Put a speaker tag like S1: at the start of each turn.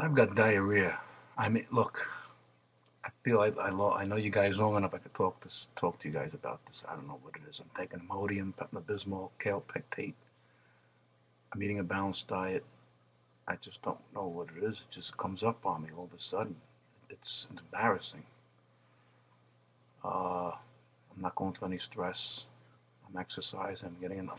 S1: I've got diarrhea. I mean, look, I feel I, I, lo- I know you guys long enough. I could talk this, talk to you guys about this. I don't know what it is. I'm taking Imodium, Pepto-Bismol, Kaopectate. I'm eating a balanced diet. I just don't know what it is. It just comes up on me all of a sudden. It's, it's embarrassing. Uh, I'm not going through any stress. I'm exercising. I'm getting enough